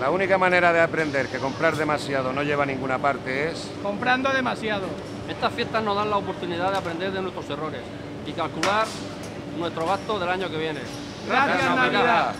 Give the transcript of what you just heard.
La única manera de aprender que comprar demasiado no lleva a ninguna parte es... Comprando demasiado. Estas fiestas nos dan la oportunidad de aprender de nuestros errores y calcular nuestro gasto del año que viene. Gracias, Navidad.